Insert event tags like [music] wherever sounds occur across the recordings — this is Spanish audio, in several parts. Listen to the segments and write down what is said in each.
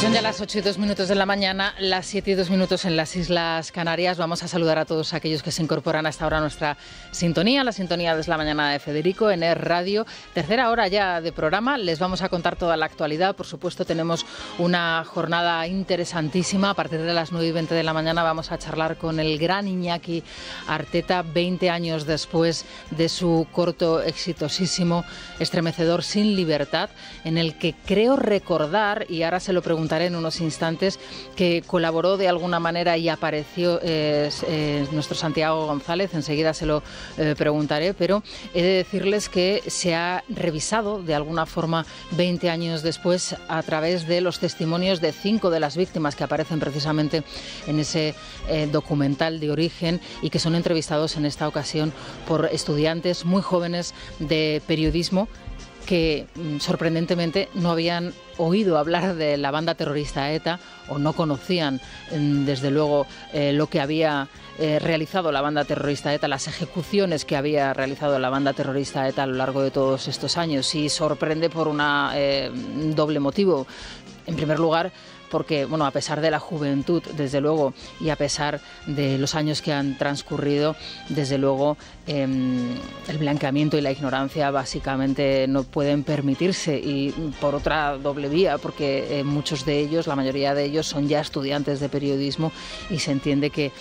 Son ya las 8 y 2 minutos de la mañana, las 7 y 2 minutos en las Islas Canarias. Vamos a saludar a todos aquellos que se incorporan hasta ahora a nuestra sintonía, la sintonía de la mañana de Federico en ER Radio. Tercera hora ya de programa, les vamos a contar toda la actualidad. Por supuesto, tenemos una jornada interesantísima. A partir de las 9 y 20 de la mañana vamos a charlar con el gran Iñaki Arteta, 20 años después de su corto, exitosísimo, estremecedor Sin Libertad, en el que creo recordar, y ahora se lo pregunto, en unos instantes, que colaboró de alguna manera y apareció eh, eh, nuestro Santiago González, enseguida se lo eh, preguntaré, pero he de decirles que se ha revisado de alguna forma 20 años después a través de los testimonios de cinco de las víctimas que aparecen precisamente en ese documental de origen y que son entrevistados en esta ocasión por estudiantes muy jóvenes de periodismo que mm, sorprendentemente no habían oído hablar de la banda terrorista ETA o no conocían mm, desde luego eh, lo que había eh, realizado la banda terrorista ETA, las ejecuciones que había realizado la banda terrorista ETA a lo largo de todos estos años y sorprende por un eh, doble motivo. En primer lugar, porque, bueno, a pesar de la juventud, desde luego, y a pesar de los años que han transcurrido, desde luego, em, el blanqueamiento y la ignorancia básicamente no pueden permitirse. Y por otra doble vía, porque eh, muchos de ellos, la mayoría de ellos, son ya estudiantes de periodismo y se entiende que.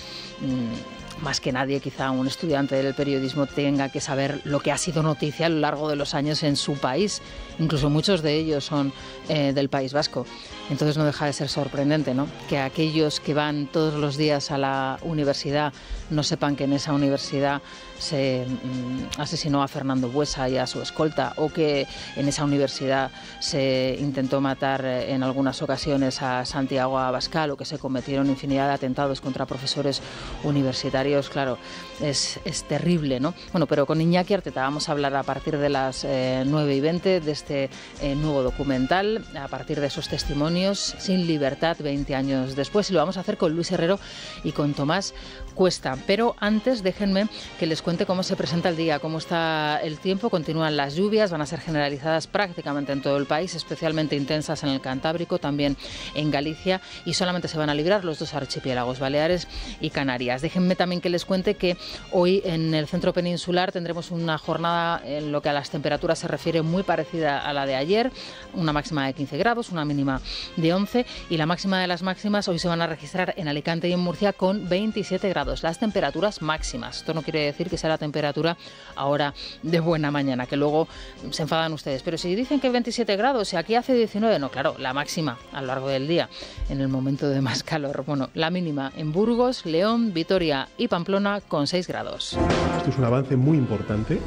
Mm, más que nadie, quizá un estudiante del periodismo tenga que saber lo que ha sido noticia a lo largo de los años en su país. Incluso muchos de ellos son eh, del País Vasco. Entonces no deja de ser sorprendente ¿no? que aquellos que van todos los días a la universidad no sepan que en esa universidad se mm, asesinó a Fernando Buesa y a su escolta o que en esa universidad se intentó matar eh, en algunas ocasiones a Santiago Abascal o que se cometieron infinidad de atentados contra profesores universitarios, claro, es, terrible, ¿no? Bueno, pero con Iñaki Arteta vamos a hablar a partir de las 9 eh, y 20 de este eh, nuevo documental, a partir de esos testimonios, sin libertad 20 años después, y lo vamos a hacer con Luis Herrero y con Tomás Cuesta. Pero antes déjenme que les cuente cómo se presenta el día, cómo está el tiempo. Continúan las lluvias, van a ser generalizadas prácticamente en todo el país, especialmente intensas en el Cantábrico, también en Galicia, y solamente se van a librar los dos archipiélagos, Baleares y Canarias. Déjenme también que les cuente que hoy en el centro peninsular tendremos una jornada en lo que a las temperaturas se refiere muy parecida a la de ayer, una máxima de 15 grados, una mínima de 11 y la máxima de las máximas hoy se van a registrar en Alicante y en Murcia con 27 grados. Las temperaturas máximas. Esto no quiere decir que sea la temperatura ahora de buena mañana, que luego se enfadan ustedes. Pero si dicen que 27 grados y aquí hace 19, no, claro, la máxima a lo largo del día, en el momento de más [laughs] calor. Bueno, la mínima en Burgos, León, Vitoria y Pamplona con 6 grados. Esto es un avance muy importante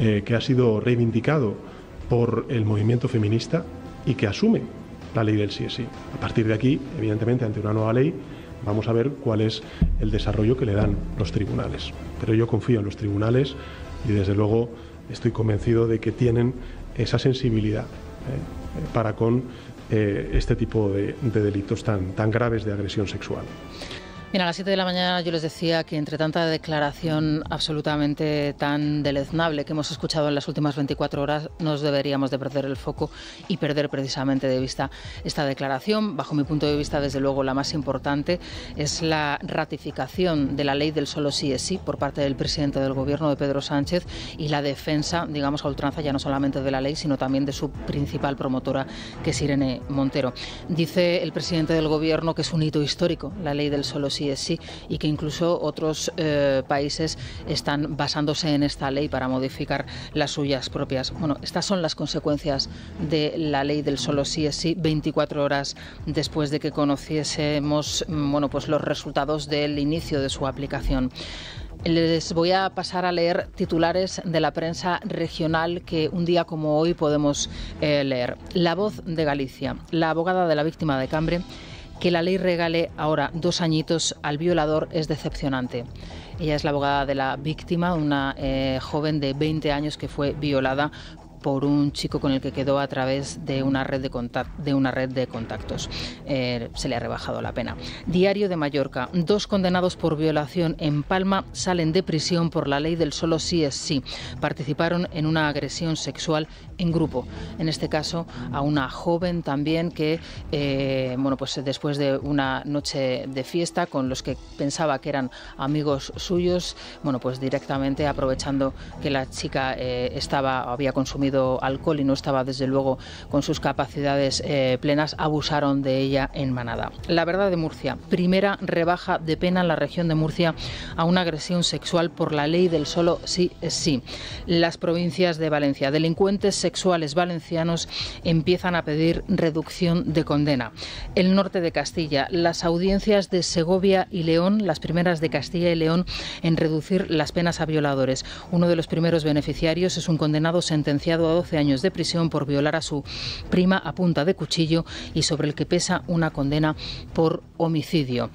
eh, que ha sido reivindicado por el movimiento feminista y que asume la ley del sí es sí. A partir de aquí, evidentemente, ante una nueva ley, Vamos a ver cuál es el desarrollo que le dan los tribunales. Pero yo confío en los tribunales y desde luego estoy convencido de que tienen esa sensibilidad ¿eh? para con eh, este tipo de, delitos tan, tan graves de agresión sexual. Bien, a las 7 de la mañana yo les decía que entre tanta declaración absolutamente tan deleznable que hemos escuchado en las últimas 24 horas, nos deberíamos de perder el foco y perder precisamente de vista esta declaración. Bajo mi punto de vista, desde luego, la más importante es la ratificación de la ley del solo sí es sí por parte del presidente del Gobierno, de Pedro Sánchez, y la defensa, digamos, a ultranza ya no solamente de la ley, sino también de su principal promotora, que es Irene Montero. Dice el presidente del Gobierno que es un hito histórico la ley del solo sí sí es sí y que incluso otros eh, países están basándose en esta ley para modificar las suyas propias. Bueno, estas son las consecuencias de la ley del solo sí es sí 24 horas después de que conociésemos bueno, pues los resultados del inicio de su aplicación. Les voy a pasar a leer titulares de la prensa regional que un día como hoy podemos eh, leer. La voz de Galicia. La abogada de la víctima de Cambre que la ley regale ahora dos añitos al violador es decepcionante. Ella es la abogada de la víctima, una eh, joven de 20 años que fue violada por un chico con el que quedó a través de una red de, de, una red de contactos. Eh, se le ha rebajado la pena. Diario de Mallorca. Dos condenados por violación en Palma salen de prisión por la ley del solo sí es sí. Participaron en una agresión sexual en grupo. En este caso, a una joven también que, eh, bueno, pues después de una noche de fiesta con los que pensaba que eran amigos suyos, bueno, pues directamente aprovechando que la chica eh, estaba, había consumido alcohol y no estaba desde luego con sus capacidades eh, plenas, abusaron de ella en manada. La verdad de Murcia, primera rebaja de pena en la región de Murcia a una agresión sexual por la ley del solo sí es sí. Las provincias de Valencia, delincuentes sexuales valencianos empiezan a pedir reducción de condena. El norte de Castilla, las audiencias de Segovia y León, las primeras de Castilla y León, en reducir las penas a violadores. Uno de los primeros beneficiarios es un condenado sentenciado a 12 años de prisión por violar a su prima a punta de cuchillo y sobre el que pesa una condena por homicidio.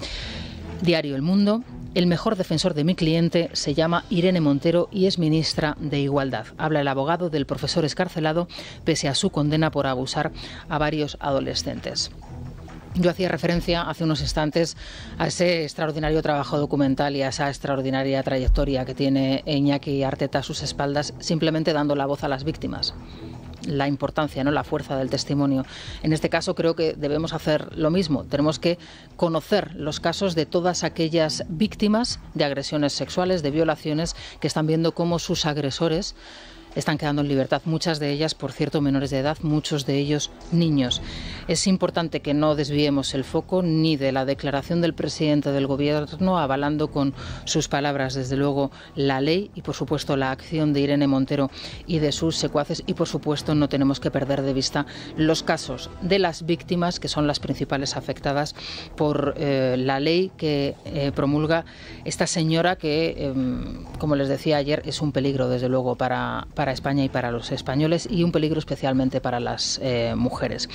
Diario El Mundo, el mejor defensor de mi cliente se llama Irene Montero y es ministra de Igualdad. Habla el abogado del profesor escarcelado pese a su condena por abusar a varios adolescentes. Yo hacía referencia hace unos instantes a ese extraordinario trabajo documental y a esa extraordinaria trayectoria que tiene Iñaki Arteta a sus espaldas, simplemente dando la voz a las víctimas la importancia, no la fuerza del testimonio. En este caso creo que debemos hacer lo mismo. Tenemos que conocer los casos de todas aquellas víctimas de agresiones sexuales, de violaciones, que están viendo cómo sus agresores están quedando en libertad, muchas de ellas, por cierto, menores de edad, muchos de ellos niños. Es importante que no desviemos el foco ni de la declaración del presidente del Gobierno, avalando con sus palabras, desde luego, la ley y, por supuesto, la acción de Irene Montero y de sus secuaces. Y, por supuesto, no tenemos que perder de vista los casos de las víctimas, que son las principales afectadas por eh, la ley que eh, promulga esta señora que, em, como les decía ayer, es un peligro, desde luego, para para España y para los españoles y un peligro especialmente para las eh, mujeres.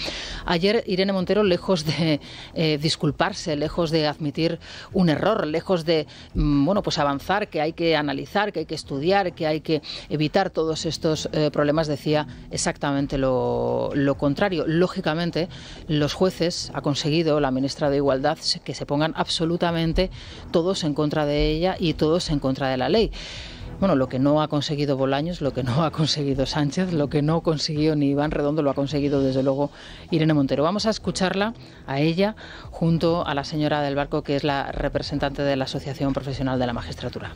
Ayer Irene Montero, lejos de eh, disculparse, lejos de admitir un error, lejos de mm, bueno, pues avanzar, que hay que analizar, que hay que estudiar, que hay que evitar todos estos eh, problemas, decía exactamente lo, lo contrario. Lógicamente, los jueces ha conseguido, la ministra de Igualdad, que se pongan absolutamente todos en contra de ella y todos en contra de la ley. Bueno, lo que no ha conseguido Bolaños, lo que no ha conseguido Sánchez, lo que no consiguió ni Iván Redondo, lo ha conseguido desde luego Irene Montero. Vamos a escucharla a ella junto a la señora del Barco, que es la representante de la Asociación Profesional de la Magistratura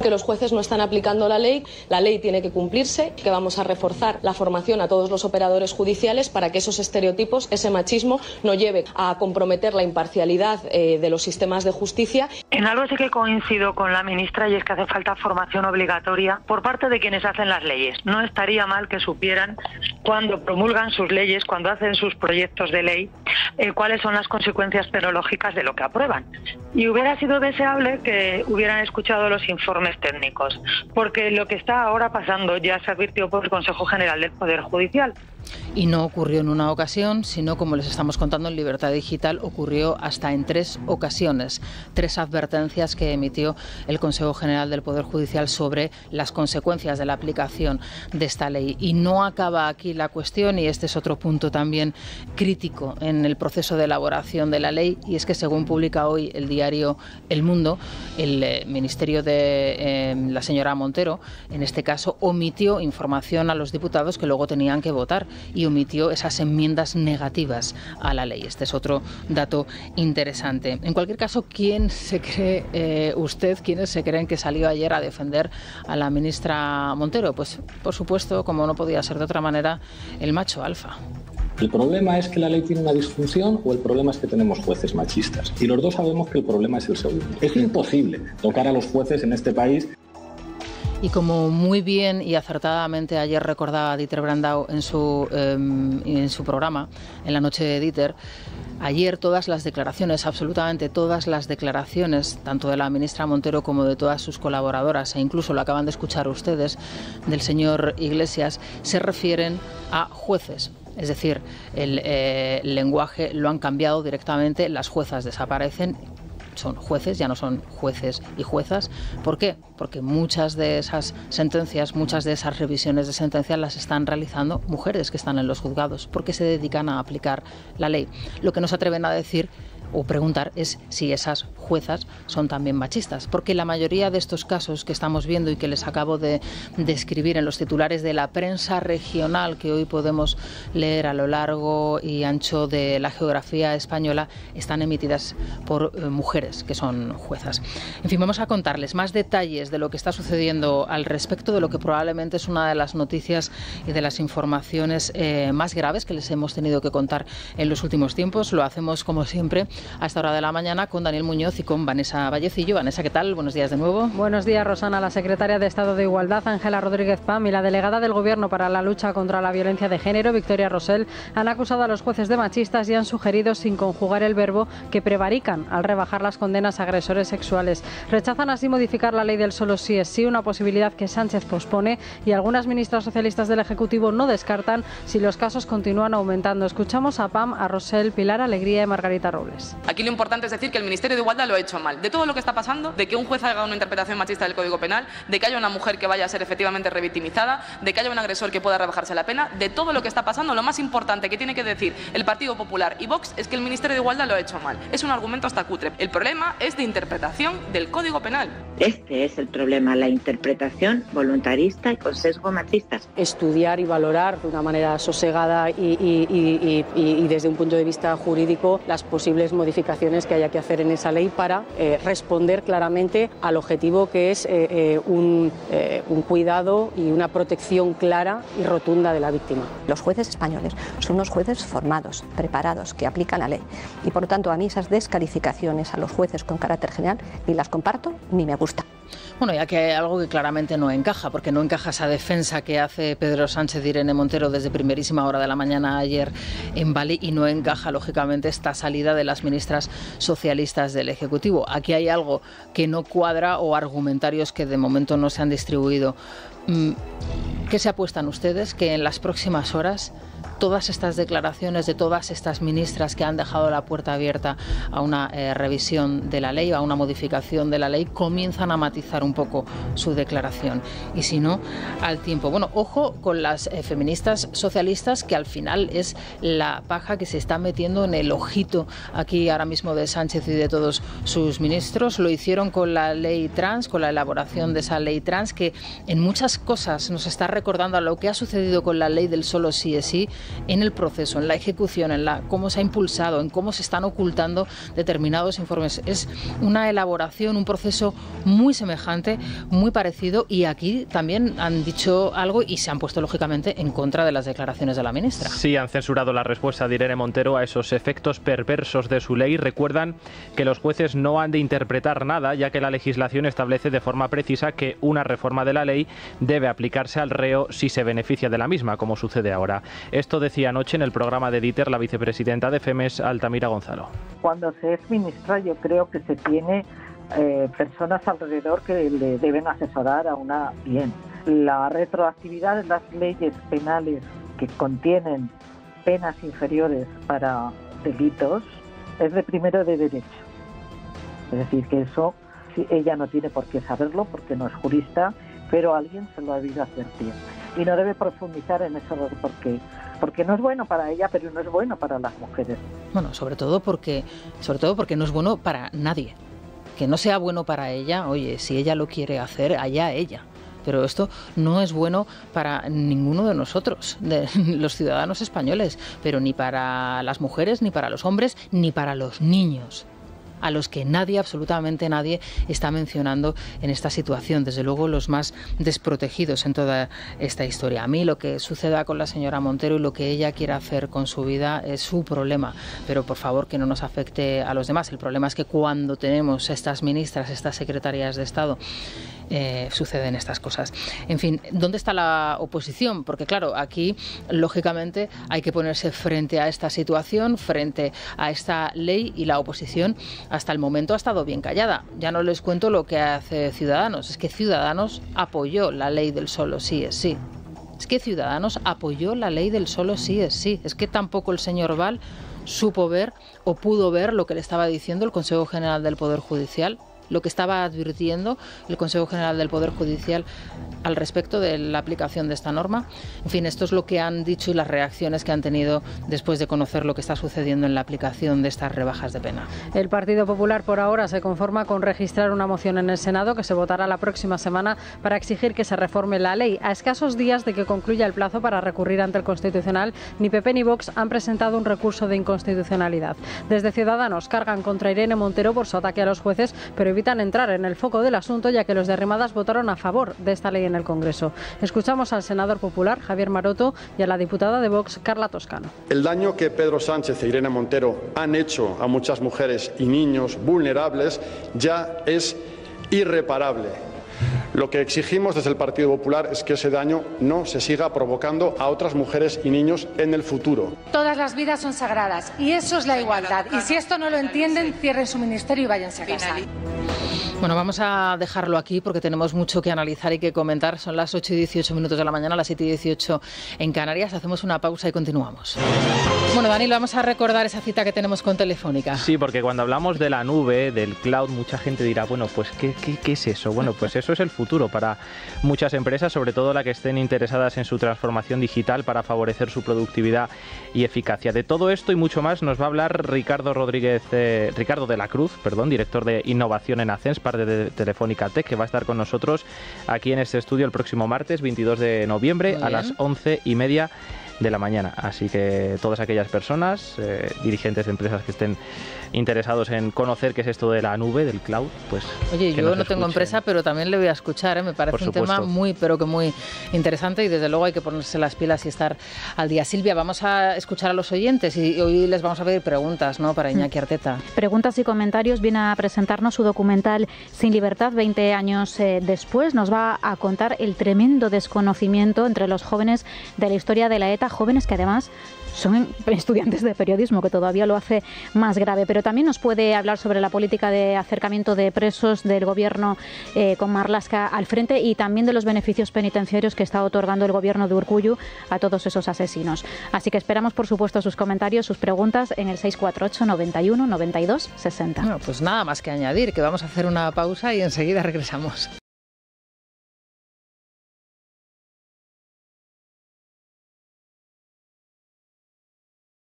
que los jueces no están aplicando la ley, la ley tiene que cumplirse, que vamos a reforzar la formación a todos los operadores judiciales para que esos estereotipos, ese machismo, no lleve a comprometer la imparcialidad eh, de los sistemas de justicia. En algo sí que coincido con la ministra y es que hace falta formación obligatoria por parte de quienes hacen las leyes. No estaría mal que supieran cuando promulgan sus leyes, cuando hacen sus proyectos de ley, eh, cuáles son las consecuencias tecnológicas de lo que aprueban. Y hubiera sido deseable que hubieran escuchado los técnicos, porque lo que está ahora pasando ya se advirtió por el Consejo General del Poder Judicial. Y no ocurrió en una ocasión, sino como les estamos contando en Libertad Digital, ocurrió hasta en tres ocasiones. Tres advertencias que emitió el Consejo General del Poder Judicial sobre las consecuencias de la aplicación de esta ley. Y no acaba aquí la cuestión, y este es otro punto también crítico en el proceso de elaboración de la ley, y es que según publica hoy el diario El Mundo, el eh, Ministerio de eh, la señora Montero, en este caso, omitió información a los diputados que luego tenían que votar y omitió esas enmiendas negativas a la ley. Este es otro dato interesante. En cualquier caso, ¿quién se cree eh, usted, quiénes se creen que salió ayer a defender a la ministra Montero? Pues, por supuesto, como no podía ser de otra manera, el macho alfa. ¿El problema es que la ley tiene una disfunción o el problema es que tenemos jueces machistas? Y los dos sabemos que el problema es el segundo. Es imposible tocar a los jueces en este país y como muy bien y acertadamente ayer recordaba Dieter Brandau en su, em, en su programa, en la noche de Dieter, ayer todas las declaraciones, absolutamente todas las declaraciones, tanto de la ministra Montero como de todas sus colaboradoras, e incluso lo acaban de escuchar ustedes, del señor Iglesias, se refieren a jueces. Es decir, el, eh, el lenguaje lo han cambiado directamente, las juezas desaparecen son jueces, ya no son jueces y juezas. ¿Por qué? Porque muchas de esas sentencias, muchas de esas revisiones de sentencias las están realizando mujeres que están en los juzgados, porque se dedican a aplicar la ley. Lo que no se atreven a decir o preguntar es si esas juezas son también machistas, porque la mayoría de estos casos que estamos viendo y que les acabo de describir en los titulares de la prensa regional que hoy podemos leer a lo largo y ancho de la geografía española están emitidas por eh, mujeres que son juezas. En fin, vamos a contarles más detalles de lo que está sucediendo al respecto de lo que probablemente es una de las noticias y de las informaciones eh, más graves que les hemos tenido que contar en los últimos tiempos. Lo hacemos como siempre a esta hora de la mañana con Daniel Muñoz y con Vanessa Vallecillo. Vanessa, ¿qué tal? Buenos días de nuevo. Buenos días, Rosana. La secretaria de Estado de Igualdad, Ángela Rodríguez Pam, y la delegada del Gobierno para la lucha contra la violencia de género, Victoria Rosell, han acusado a los jueces de machistas y han sugerido, sin conjugar el verbo, que prevarican al rebajar las condenas a agresores sexuales. Rechazan así modificar la ley del solo sí es sí, una posibilidad que Sánchez pospone y algunas ministras socialistas del Ejecutivo no descartan si los casos continúan aumentando. Escuchamos a Pam, a Rosell, Pilar Alegría y Margarita Robles. Aquí lo importante es decir que el Ministerio de Igualdad lo ha hecho mal. De todo lo que está pasando, de que un juez haga una interpretación machista del Código Penal, de que haya una mujer que vaya a ser efectivamente revictimizada, de que haya un agresor que pueda rebajarse la pena, de todo lo que está pasando, lo más importante que tiene que decir el Partido Popular y Vox es que el Ministerio de Igualdad lo ha hecho mal. Es un argumento hasta cutre. El problema es de interpretación del Código Penal. Este es el problema, la interpretación voluntarista y con sesgo machistas. Estudiar y valorar de una manera sosegada y, y desde un punto de vista jurídico las posibles modificaciones que haya que hacer en esa ley para eh, responder claramente al objetivo que es eh, eh, un, un cuidado y una protección clara y rotunda de la víctima. Los jueces españoles son unos jueces formados, preparados, que aplican la ley. Y por lo tanto, a mí esas descalificaciones a los jueces con carácter general ni las comparto ni me gustan. Bueno, ya que hay algo que claramente no encaja, porque no encaja esa defensa que hace Pedro Sánchez de Irene Montero desde primerísima hora de la mañana ayer en Bali y no encaja, lógicamente, esta salida de las ministras socialistas del Ejecutivo. Aquí hay algo que no cuadra o argumentarios que de momento no se han distribuido. Mm, ¿Qué se apuestan ustedes que en las próximas horas todas estas declaraciones de todas estas ministras que han dejado la puerta abierta a una eh, revisión de la ley, a una modificación de la ley, comienzan a matizar un poco su declaración. Y si no, al tiempo. Bueno, ojo con las eh, feministas socialistas, que al final es la paja que se está metiendo en el ojito aquí ahora mismo de Sánchez y de todos sus ministros. Lo hicieron con la ley trans, con la elaboración de esa ley trans, que en muchas cosas nos está recordando a lo que ha sucedido con la ley del solo sí es sí en el proceso, en la ejecución, en la cómo se ha impulsado, en cómo se están ocultando determinados informes. Es una elaboración, un proceso muy semejante, muy parecido y aquí también han dicho algo y se han puesto lógicamente en contra de las declaraciones de la ministra. Sí, han censurado la respuesta de Irene Montero a esos efectos perversos de su ley. Recuerdan que los jueces no han de interpretar nada, ya que la legislación establece de forma precisa que una reforma de la ley debe aplicarse al reo si se beneficia de la misma, como sucede ahora. Esto decía anoche en el programa de Dieter la vicepresidenta de FEMES, Altamira Gonzalo. Cuando se es ministra yo creo que se tiene eh, personas alrededor que le deben asesorar a una bien. La retroactividad de las leyes penales que contienen penas inferiores para delitos es de primero de derecho. Es decir, que eso ella no tiene por qué saberlo porque no es jurista, pero alguien se lo ha debido advertir. Y no debe profundizar en eso porque porque no es bueno para ella, pero no es bueno para las mujeres. Bueno, sobre todo porque, sobre todo porque no es bueno para nadie. Que no sea bueno para ella, oye, si ella lo quiere hacer, allá ella. Pero esto no es bueno para ninguno de nosotros, de [laughs] los ciudadanos españoles, pero ni para las mujeres, ni para los hombres, ni para los niños a los que nadie, absolutamente nadie, está mencionando en esta situación. Desde luego los más desprotegidos en toda esta historia. A mí lo que suceda con la señora Montero y lo que ella quiera hacer con su vida es su problema, pero por favor que no nos afecte a los demás. El problema es que cuando tenemos estas ministras, estas secretarias de Estado, eh, suceden estas cosas. En fin, ¿dónde está la oposición? Porque claro, aquí lógicamente hay que ponerse frente a esta situación, frente a esta ley y la oposición hasta el momento ha estado bien callada. Ya no les cuento lo que hace Ciudadanos. Es que Ciudadanos apoyó la ley del solo sí es sí. Es que Ciudadanos apoyó la ley del solo sí es sí. Es que tampoco el señor Val supo ver o pudo ver lo que le estaba diciendo el Consejo General del Poder Judicial lo que estaba advirtiendo el Consejo General del Poder Judicial al respecto de la aplicación de esta norma. En fin, esto es lo que han dicho y las reacciones que han tenido después de conocer lo que está sucediendo en la aplicación de estas rebajas de pena. El Partido Popular por ahora se conforma con registrar una moción en el Senado que se votará la próxima semana para exigir que se reforme la ley. A escasos días de que concluya el plazo para recurrir ante el Constitucional, ni PP ni Vox han presentado un recurso de inconstitucionalidad. Desde Ciudadanos cargan contra Irene Montero por su ataque a los jueces, pero evitan entrar en el foco del asunto ya que los de Arrimadas votaron a favor de esta ley en el Congreso. Escuchamos al senador popular Javier Maroto y a la diputada de Vox Carla Toscano. El daño que Pedro Sánchez e Irene Montero han hecho a muchas mujeres y niños vulnerables ya es irreparable. Lo que exigimos desde el Partido Popular es que ese daño no se siga provocando a otras mujeres y niños en el futuro. Todas las vidas son sagradas y eso es la igualdad. Y si esto no lo entienden, cierren su ministerio y váyanse a casa. Bueno, vamos a dejarlo aquí porque tenemos mucho que analizar y que comentar. Son las 8 y 18 minutos de la mañana, las 7 y 18 en Canarias. Hacemos una pausa y continuamos. Bueno, Dani, vamos a recordar esa cita que tenemos con Telefónica. Sí, porque cuando hablamos de la nube, del cloud, mucha gente dirá, bueno, pues ¿qué, qué, qué es eso? Bueno, pues eso es el futuro para muchas empresas, sobre todo las que estén interesadas en su transformación digital para favorecer su productividad y eficacia. De todo esto y mucho más nos va a hablar Ricardo Rodríguez, eh, Ricardo de la Cruz, perdón, director de innovación en Acens, parte de Telefónica Tech, que va a estar con nosotros aquí en este estudio el próximo martes 22 de noviembre a las once y media de la mañana. Así que todas aquellas personas, eh, dirigentes de empresas que estén interesados en conocer qué es esto de la nube, del cloud, pues... Oye, yo no tengo empresa, pero también le voy a escuchar, ¿eh? me parece un tema muy, pero que muy interesante y desde luego hay que ponerse las pilas y estar al día. Silvia, vamos a escuchar a los oyentes y hoy les vamos a pedir preguntas ¿no? para Iñaki Arteta. [laughs] Preguntas y comentarios. Viene a presentarnos su documental Sin Libertad, 20 años eh, después. Nos va a contar el tremendo desconocimiento entre los jóvenes de la historia de la ETA, jóvenes que además son [laughs] estudiantes de periodismo, que todavía lo hace más grave. Pero también nos puede hablar sobre la política de acercamiento de presos del gobierno eh, con Marlasca al frente y también de los beneficios penitenciarios que está otorgando el gobierno de Urcuyu a todos esos asesinos. Así que esperamos, por supuesto, sus comentarios, sus preguntas en el 648 91 92 60. Bueno, pues nada más que añadir, que vamos a hacer una pausa y enseguida regresamos.